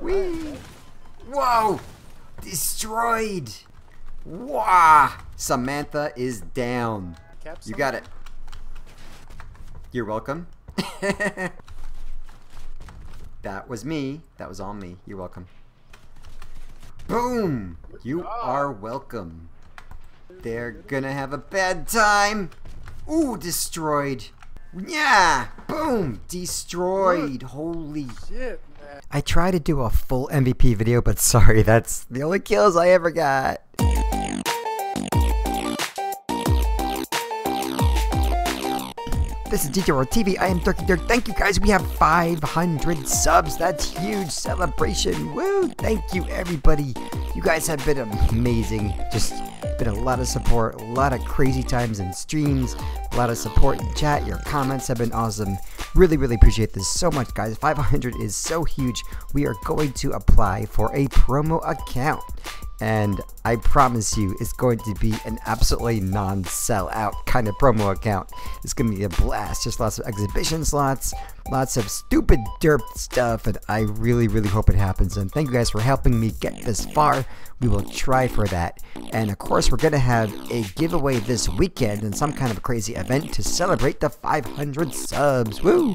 Whee! Whoa! Destroyed! Wah! Samantha is down. You got it. You're welcome. that was me. That was all me. You're welcome. Boom! You are welcome. They're gonna have a bad time. Ooh, destroyed. Yeah! Boom! Destroyed. Holy Shit. I try to do a full MVP video, but sorry, that's the only kills I ever got. This is DJ World TV. I am Dirky Dirk. Thank you guys. We have 500 subs. That's huge celebration. Woo! Thank you, everybody. You guys have been amazing. Just been a lot of support, a lot of crazy times and streams, a lot of support in chat. Your comments have been awesome. Really, really appreciate this so much, guys. 500 is so huge. We are going to apply for a promo account. And I promise you, it's going to be an absolutely non sellout kind of promo account. It's going to be a blast. Just lots of exhibition slots, lots of stupid derp stuff, and I really, really hope it happens. And thank you guys for helping me get this far. We will try for that. And of course, we're going to have a giveaway this weekend and some kind of crazy event to celebrate the 500 subs. Woo!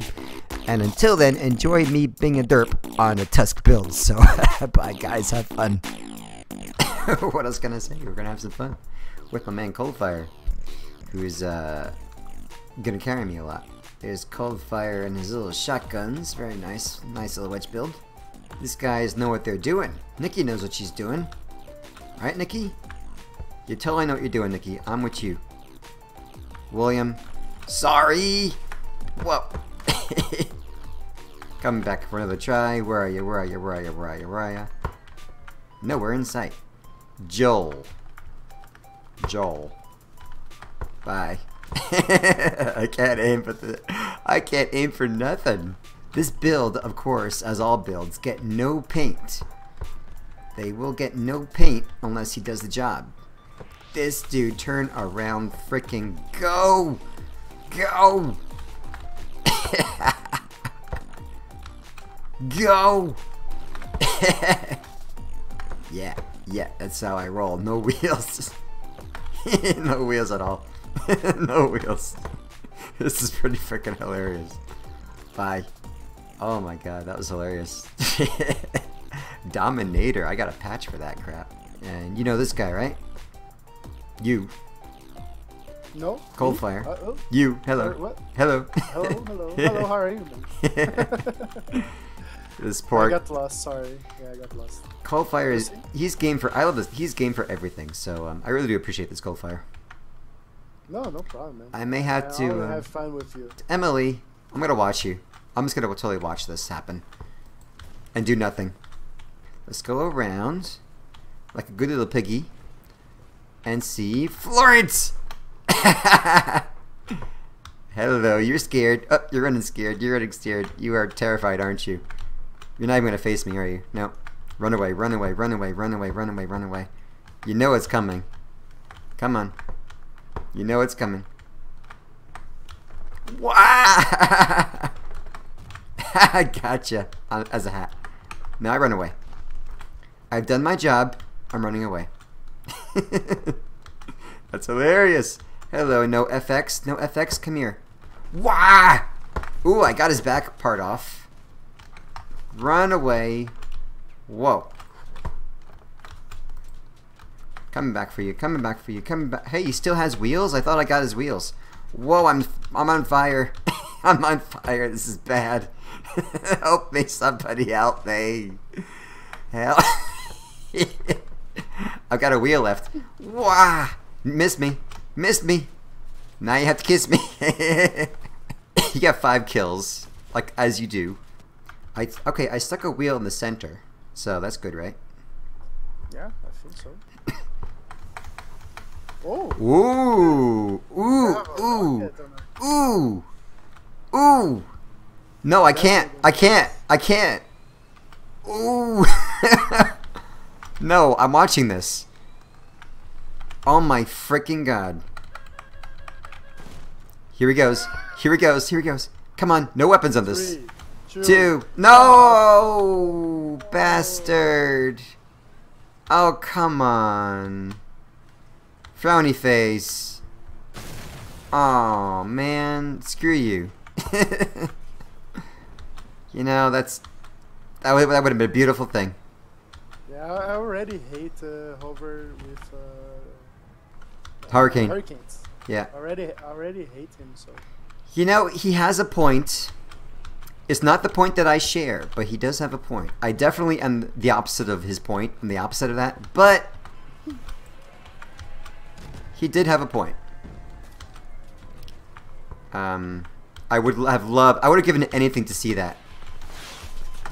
And until then, enjoy me being a derp on a Tusk build. So, bye guys, have fun. what else can I say? We're gonna have some fun with my man Coldfire, who's uh, gonna carry me a lot. There's Coldfire and his little shotguns. Very nice, nice little wedge build. These guys know what they're doing. Nikki knows what she's doing. Right, Nikki? You totally know what you're doing, Nikki. I'm with you. William, sorry. Whoa. Coming back for another try. Where are you? Where are you? Where are you? Where are you? Where are you? Nowhere in sight. Joel. Joel. Bye. I can't aim for the. I can't aim for nothing. This build, of course, as all builds, get no paint. They will get no paint unless he does the job. This dude, turn around, freaking go, go, go. Yeah, yeah, that's how I roll. No wheels. no wheels at all. no wheels. This is pretty freaking hilarious. Bye. Oh my god, that was hilarious. Dominator. I got a patch for that crap. And you know this guy, right? You. No? Coldfire. Uh, oh. You. Hello. Uh, what? Hello. Hello, hello, hello, how are you? This I got lost, sorry. Yeah, I got lost. Coldfire is he's game for I love this he's game for everything so um, I really do appreciate this Coldfire. No, no problem, man. I may have I to uh, have fun with you. Emily, I'm gonna watch you. I'm just gonna totally watch this happen and do nothing. Let's go around like a good little piggy and see Florence. Hello, you're scared. Oh, you're running scared. You're running scared. You are terrified, aren't you? You're not even gonna face me, are you? No. Run away, run away, run away, run away, run away, run away. You know it's coming. Come on. You know it's coming. Wow! I gotcha. As a hat. Now I run away. I've done my job. I'm running away. That's hilarious. Hello, no FX. No FX, come here. Wah! Ooh, I got his back part off. Run away. Whoa. Coming back for you. Coming back for you. Coming back. Hey, he still has wheels? I thought I got his wheels. Whoa, I'm I'm on fire. I'm on fire. This is bad. help me, somebody help me. Help. I've got a wheel left. Wah! Missed me. Missed me. Now you have to kiss me. you got five kills, like as you do. I okay. I stuck a wheel in the center, so that's good, right? Yeah, I think so. oh! Ooh, ooh, ooh, ooh, ooh. No, I can't. I can't. I can't. Ooh. no, I'm watching this. Oh my freaking god. Here he goes. Here he goes. Here he goes. Come on. No weapons on this. Three, two, Two. No. bastard. Oh, come on. Frowny face. Oh, man. Screw you. you know, that's... That would, that would have been a beautiful thing. Yeah, I already hate uh, hover with uh, Hurricane. Hurricanes. Yeah. Already, already hate him. So You know, he has a point. It's not the point that I share, but he does have a point. I definitely am the opposite of his point. I'm the opposite of that, but he did have a point. Um, I would have loved. I would have given anything to see that.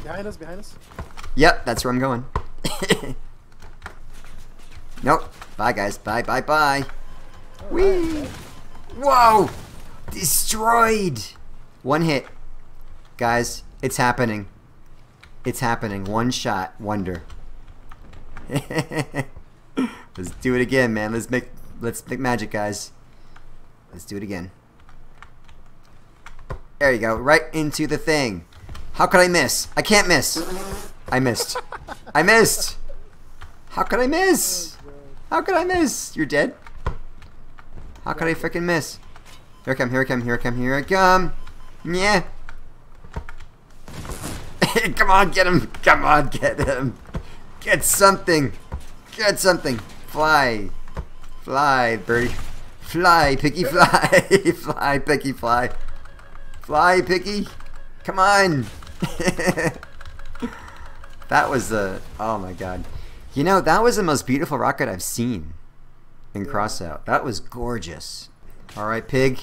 behind us, behind us. Yep, that's where I'm going. nope. Bye, guys. Bye, bye, bye. All Whee! right, Whoa! Destroyed! One hit. Guys, it's happening. It's happening. One shot wonder. let's do it again, man. Let's make let's make magic, guys. Let's do it again. There you go. Right into the thing. How could I miss? I can't miss. I missed. I missed. How could I miss? How could I miss? You're dead. How could I freaking miss? Here I come, here I come, here I come, here I come. Yeah. come on, get him. Come on, get him. Get something. Get something. Fly. Fly, birdie. Fly, Picky, fly. fly, Picky, fly. Fly, Picky. Come on. that was the. Oh my god. You know, that was the most beautiful rocket I've seen in Crossout. That was gorgeous. Alright, pig.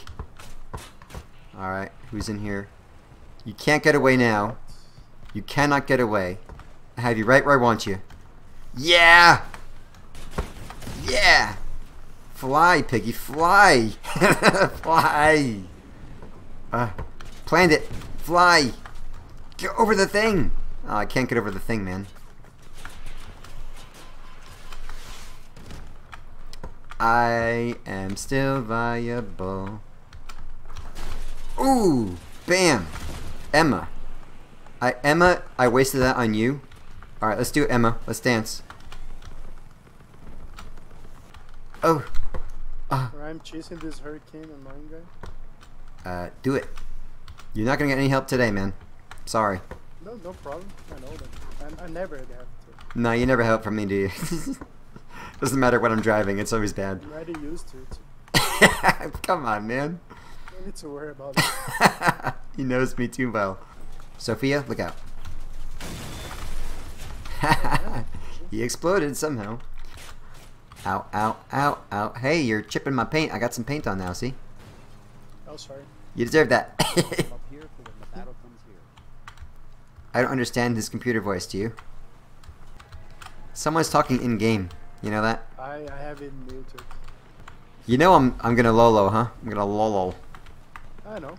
Alright, who's in here? You can't get away now. You cannot get away. I have you right where I want you. Yeah! Yeah! Fly, piggy, fly! fly! Uh, planned it. Fly! Get over the thing! Oh, I can't get over the thing, man. I am still viable. Ooh! Bam! Emma. I Emma, I wasted that on you. Alright, let's do it, Emma. Let's dance. Oh. Uh, I'm chasing this hurricane annoying guy. uh, do it. You're not gonna get any help today, man. Sorry. No, no problem. I know that. I, I never have to. No, you never help from me, do you? Doesn't matter what I'm driving, it's always bad. I'm already used to it. Come on, man. No need to worry about it. he knows me too well. Sophia, look out. he exploded somehow. Ow, ow, ow, ow. Hey, you're chipping my paint. I got some paint on now, see? Oh, sorry. You deserve that. up here for when the battle comes here. I don't understand his computer voice, do you? Someone's talking in-game. You know that? I, I have it muted. You know I'm I'm gonna lolo, huh? I'm gonna lolo. I know.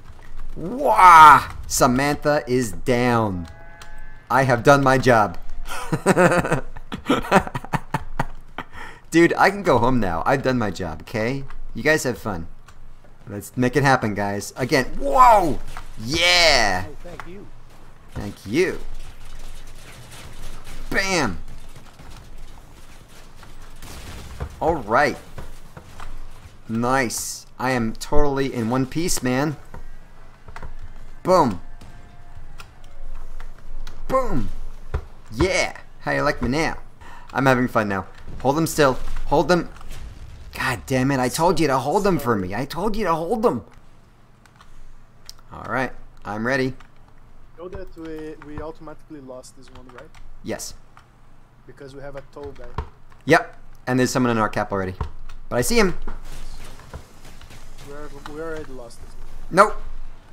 Wah! Samantha is down. I have done my job. Dude, I can go home now. I've done my job, okay? You guys have fun. Let's make it happen, guys. Again. Whoa! Yeah! Oh, thank you. Thank you. Bam! Alright. Nice. I am totally in one piece, man. Boom. Boom. Yeah. How you like me now? I'm having fun now. Hold them still. Hold them. God damn it. I told you to hold them for me. I told you to hold them. Alright. I'm ready. Know that we, we automatically lost this one, right? Yes. Because we have a tow guy. Yep. And there's someone in our cap already. But I see him. We're, we already lost this. Nope.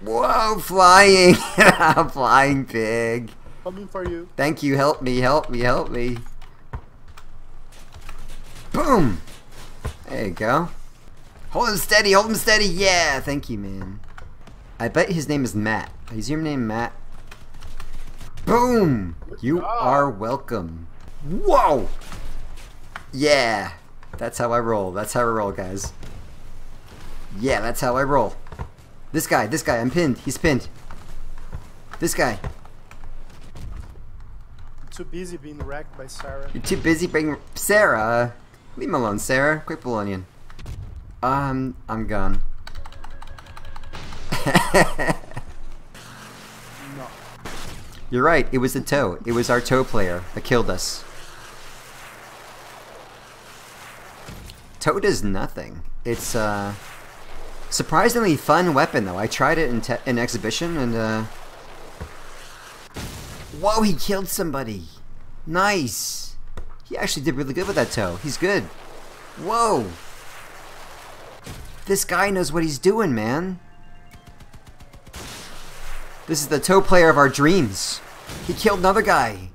Whoa, flying. flying pig. Coming for you. Thank you. Help me, help me, help me. Boom. There you go. Hold him steady, hold him steady. Yeah, thank you, man. I bet his name is Matt. Is your name Matt? Boom. You are welcome. Whoa. Yeah. That's how I roll. That's how I roll, guys. Yeah, that's how I roll. This guy, this guy, I'm pinned. He's pinned. This guy. too busy being wrecked by Sarah. You're too busy bringing Sarah. Leave me alone, Sarah. Quick Bolognian. Um, I'm gone. No. You're right. It was the tow. It was our tow player that killed us. Tow does nothing. It's uh surprisingly fun weapon though. I tried it in in exhibition and uh Whoa, he killed somebody. Nice. He actually did really good with that tow. He's good. Whoa. This guy knows what he's doing, man. This is the tow player of our dreams. He killed another guy.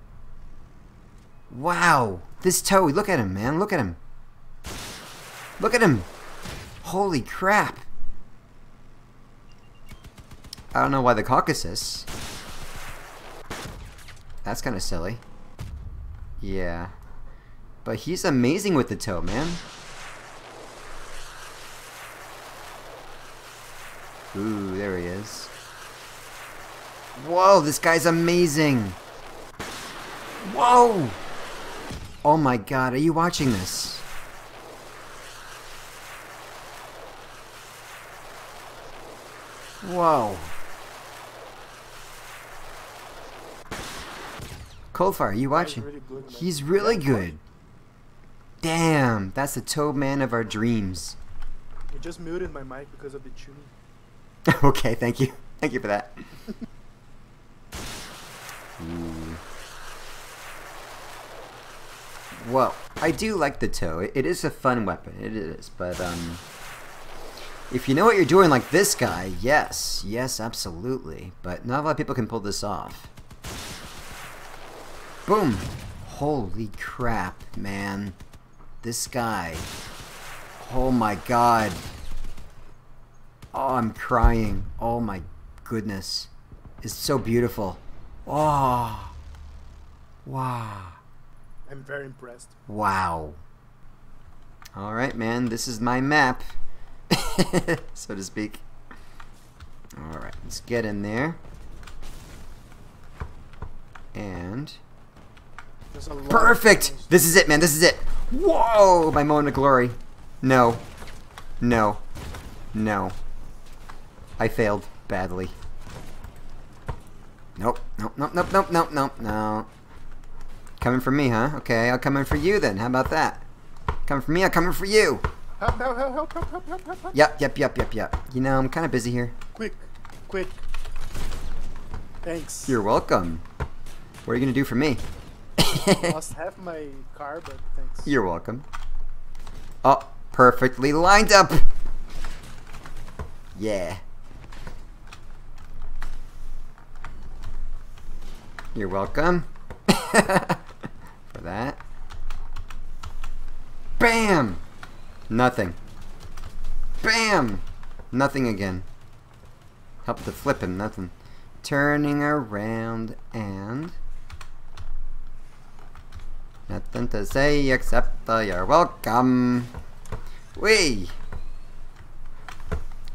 Wow. This tow, look at him, man. Look at him. Look at him. Holy crap. I don't know why the Caucasus. That's kind of silly. Yeah. But he's amazing with the tow, man. Ooh, there he is. Whoa, this guy's amazing. Whoa! Oh my god, are you watching this? Whoa. Coldfire, are you watching? really good. He's really good. Damn, that's the tow man of our dreams. You just muted my mic because of the tuning. okay, thank you. Thank you for that. Well, I do like the tow. It, it is a fun weapon. It is, but um, if you know what you're doing, like this guy, yes, yes, absolutely. But not a lot of people can pull this off. Boom! Holy crap, man! This guy. Oh my god. Oh, I'm crying. Oh my goodness. It's so beautiful. Oh. Wow. I'm very impressed. Wow. Alright, man. This is my map. so to speak. Alright, let's get in there. And. Perfect! This is it, man. This is it. Whoa! My moment of glory. No. No. No. I failed badly. Nope. Nope. Nope. Nope. Nope. Nope. Nope. No. Coming for me, huh? Okay, I'll come in for you then. How about that? Coming for me, I'm coming for you. Help, help, help, help, help, help, help, help. Yep, yep, yep, yep, yep. You know, I'm kind of busy here. Quick, quick. Thanks. You're welcome. What are you going to do for me? Lost half my car, but thanks. You're welcome. Oh, perfectly lined up. Yeah. You're welcome. For that. Bam! Nothing. Bam! Nothing again. Help to flip him, nothing. Turning around and... Nothing to say except the you're welcome. Wee!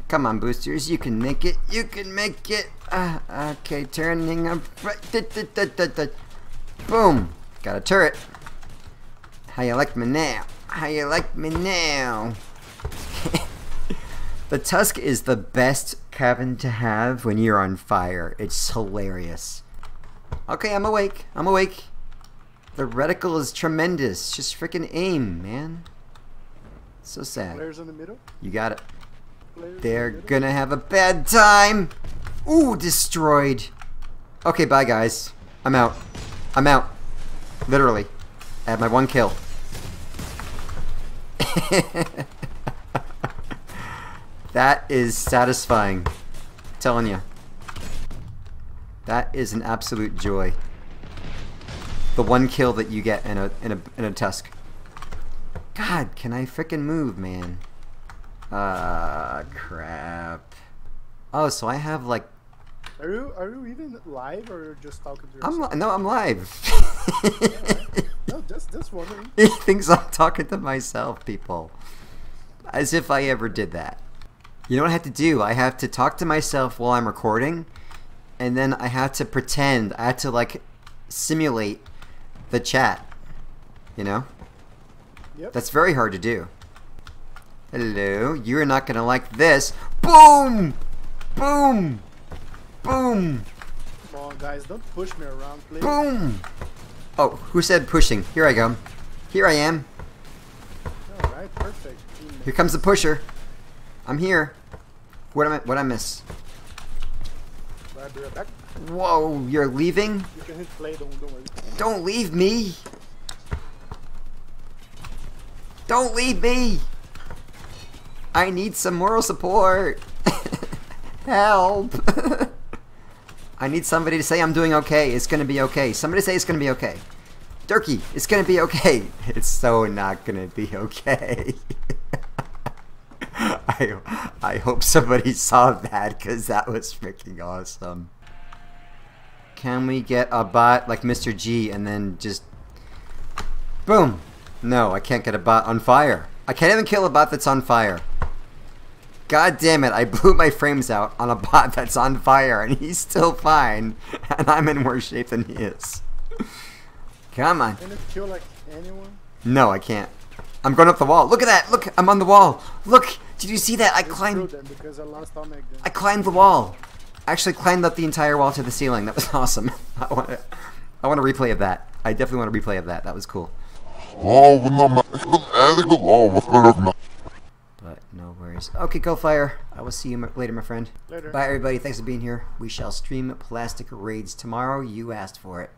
Come on, boosters, you can make it. You can make it. Uh, okay, turning up. Boom! Got a turret. How you like me now? How you like me now? the Tusk is the best cabin to have when you're on fire. It's hilarious. Okay, I'm awake. I'm awake. The reticle is tremendous. Just freaking aim, man. So sad. Players in the middle. You got it. Players They're the gonna have a bad time. Ooh, destroyed. Okay, bye guys. I'm out. I'm out. Literally. I have my one kill. that is satisfying. telling you. That is an absolute joy. The one kill that you get in a in a in a tusk. God, can I frickin' move, man? Ah, crap. Oh, so I have like Are you are you even live or just talking to yourself? I'm no, I'm live. no, just just wondering. he thinks I'm talking to myself, people. As if I ever did that. You know what I have to do? I have to talk to myself while I'm recording, and then I have to pretend. I have to like simulate the chat. You know? Yep. That's very hard to do. Hello, you're not gonna like this. Boom! Boom! Boom! Come on, guys, don't push me around, please. Boom! Oh, who said pushing? Here I go. Here I am. Alright, perfect. Here comes the pusher. I'm here. What am I? What I miss? Right, be right back. Whoa! You're leaving? You can hit play, don't, don't worry. Don't leave me! Don't leave me! I need some moral support! Help! I need somebody to say I'm doing okay. It's gonna be okay. Somebody say it's gonna be okay. Dirky, it's gonna be okay. It's so not gonna be okay. I, I hope somebody saw that because that was freaking awesome. Can we get a bot like Mr. G and then just boom? No, I can't get a bot on fire. I can't even kill a bot that's on fire. God damn it, I blew my frames out on a bot that's on fire and he's still fine and I'm in worse shape than he is. Come on. Can it kill like anyone? No, I can't. I'm going up the wall. Look at that. Look, I'm on the wall. Look, did you see that? I climbed I. I climbed the wall. Actually climbed up the entire wall to the ceiling. That was awesome. I want to, I want a replay of that. I definitely want a replay of that. That was cool. But no worries. Okay, go fire. I will see you later, my friend. Later. Bye, everybody. Thanks for being here. We shall stream Plastic Raids tomorrow. You asked for it.